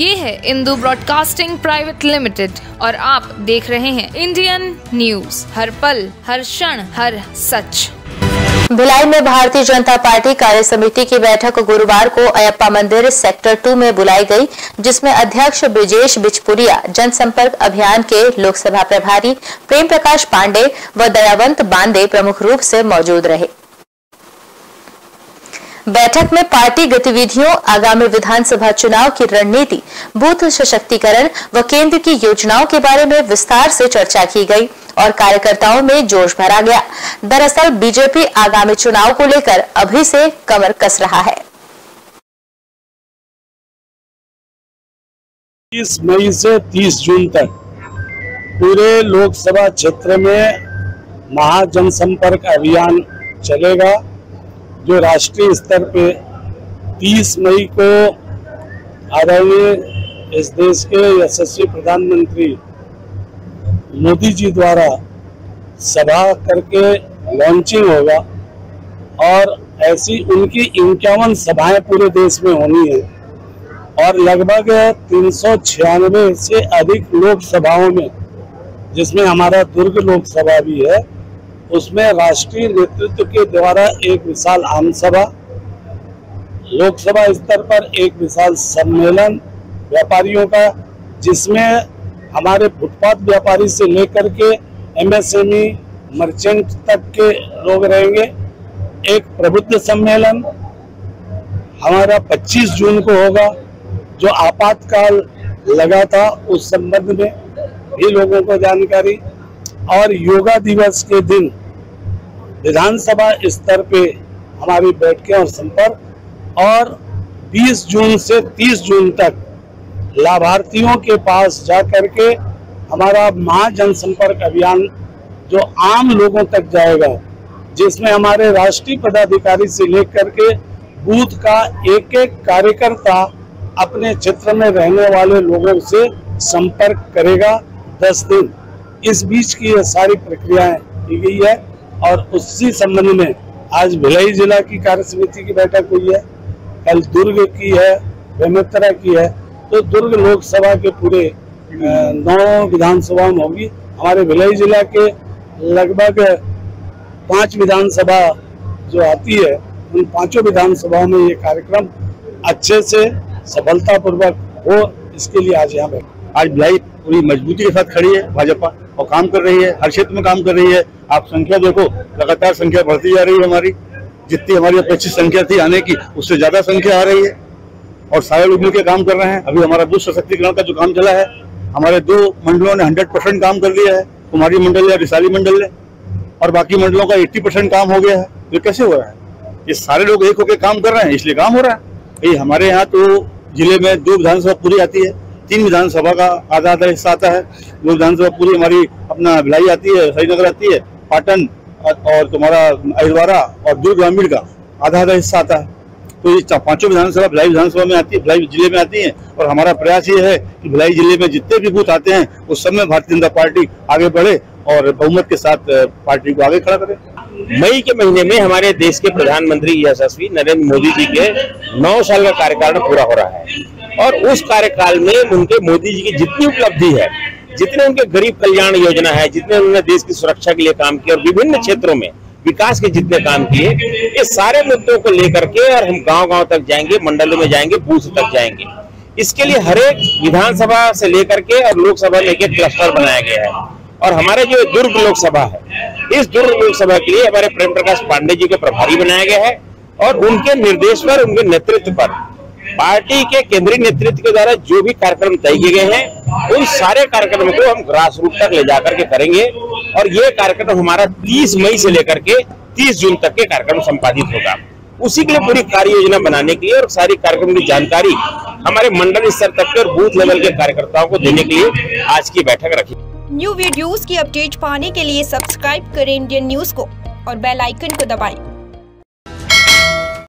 ये है Indu broadcasting private limited और आप देख रहे हैं इंडियन न्यूज़। हर पल, हर क्षण, हर सच। भिलाई में भारतीय जनता पार्टी कार्य समिति की बैठक गुरुवार को अयप्पा मंदिर सेक्टर टू में बुलाई गई, जिसमें अध्यक्ष ब्रिजेश बिचपुरिया, जनसंपर्क अभियान के लोकसभा प्रभारी प्रेम प्रकाश पांडे व दयावंत बांदे प्रमुख रूप से मौजूद रहे। बैठक में पार्टी गतिविधियों, आगामी विधानसभा चुनाव की रणनीति, बूथ सशक्तिकरण व केंद्र की योजनाओं के बारे में विस्तार से चर्चा की गई और कार्यकर्ताओं में जोश भरा गया। दरअसल, बीजेपी आगामी चुनाव को लेकर अभी से कमर कस रहा है। तीस मई से 30 जून तक पूरे लोकसभा क्षेत्र में महाजनसंपर्क अभियान चलेगा। जो राष्ट्रीय स्तर पे 30 मई को आदरणीय इस देश के यशस्वी प्रधानमंत्री मोदी जी द्वारा सभा करके लॉन्चिंग होगा और ऐसी उनकी इक्यावन सभाएँ पूरे देश में होनी है और लगभग तीन सौ छियानवे से अधिक लोकसभाओं में, जिसमें हमारा दुर्ग लोकसभा भी है उसमें राष्ट्रीय नेतृत्व के द्वारा एक विशाल आम सभा लोकसभा स्तर पर एक विशाल सम्मेलन व्यापारियों का, जिसमें हमारे फुटपाथ व्यापारी से लेकर के एमएसएमई मर्चेंट तक के लोग रहेंगे। एक प्रबुद्ध सम्मेलन, हमारा 25 जून को होगा, जो आपातकाल लगा था उस संबंध में भी लोगों को जानकारी और योगा दिवस के दिन विधानसभा स्तर पे हमारी बैठकें और संपर्क और 20 जून से 30 जून तक लाभार्थियों के पास जा करके हमारा महा जनसंपर्क अभियान जो आम लोगों तक जाएगा, जिसमें हमारे राष्ट्रीय पदाधिकारी से लेकर के बूथ का एक एक कार्यकर्ता अपने क्षेत्र में रहने वाले लोगों से संपर्क करेगा दस दिन। इस बीच की सारी प्रक्रियाएँ की गई है और उसी संबंध में आज भिलाई जिला की कार्य समिति की बैठक हुई है। कल दुर्ग की है, बेमेतरा की है। तो दुर्ग लोकसभा के पूरे नौ विधानसभा में होगी। हमारे भिलाई जिला के लगभग पाँच विधानसभा जो आती है, उन पाँचों विधानसभाओं में ये कार्यक्रम अच्छे से सफलतापूर्वक हो, इसके लिए आज यहाँ पे आज भिलाई पूरी मजबूती के साथ खड़ी है भाजपा। और काम कर रही है, हर क्षेत्र में काम कर रही है। आप संख्या देखो, लगातार संख्या बढ़ती जा रही है हमारी। जितनी हमारी अपेक्षित संख्या थी आने की, उससे ज़्यादा संख्या आ रही है। और सारे लोग मिलकर काम कर रहे हैं। अभी हमारा दूध सशक्तिकरण का जो काम चला है, हमारे दो मंडलों ने हंड्रेड परसेंट काम कर लिया है। कुमारी मंडल या रिसाली मंडल ने। और बाकी मंडलों का एट्टी परसेंट काम हो गया है। ये कैसे हो रहा है? ये सारे लोग एक होकर काम कर रहे हैं, इसलिए काम हो रहा है। ये हमारे यहाँ तो ज़िले में दो विधानसभा पूरी आती है। तीन विधानसभा का आधा आधा हिस्सा आता है। वो विधानसभा पूरी हमारी अपना भिलाई आती है, हरिनगर आती है, पाटन और तुम्हारा अहिलवाड़ा और दूर ग्रामीण का आधा आधा हिस्सा आता है। तो ये पाँचों विधानसभा, भिलाई विधानसभा में आती है भिलाई ज़िले में आती है और हमारा प्रयास ये है कि भिलाई ज़िले में जितने भी बूथ आते हैं, उस सब में भारतीय जनता पार्टी आगे बढ़े और बहुमत के साथ पार्टी को आगे खड़ा करे। मई के महीने में हमारे देश के प्रधानमंत्री यशस्वी नरेंद्र मोदी जी के नौ साल का कार्यकाल पूरा हो रहा है। और उस कार्यकाल में उनके मोदी जी की जितनी उपलब्धि है, जितने उनके गरीब कल्याण योजना है, जितने उन्होंने देश की सुरक्षा के लिए काम किया और विभिन्न क्षेत्रों में विकास के जितने काम किए, ये सारे मुद्दों को लेकर के और हम गाँव गाँव तक जाएँगे, मंडलों में जाएँगे, बूथ तक जाएँगे। इसके लिए हर एक विधानसभा से लेकर के और लोकसभा में एक क्लस्टर बनाया गया है। और हमारे जो दुर्ग लोकसभा है, इस दुर्ग लोकसभा के लिए हमारे प्रेम प्रकाश पांडे जी को प्रभारी बनाया गया है और उनके निर्देश पर, उनके नेतृत्व पर पार्टी के केंद्रीय नेतृत्व के द्वारा जो भी कार्यक्रम तय किए गए हैं, उन सारे कार्यक्रमों को हम ग्रास रूट तक ले जाकर के करेंगे और ये कार्यक्रम हमारा 30 मई से लेकर के 30 जून तक के कार्यक्रम संपादित होगा उसी के लिए पूरी कार्य योजना बनाने के लिए और सारी कार्यक्रम की जानकारी हमारे मंडल स्तर तक के और बूथ लेवल के कार्यकर्ताओं को देने के लिए आज की बैठक रखी न्यू वीडियोस की अपडेट पाने के लिए सब्सक्राइब करें इंडियन न्यूज़ को और बेल आइकन को दबाएँ।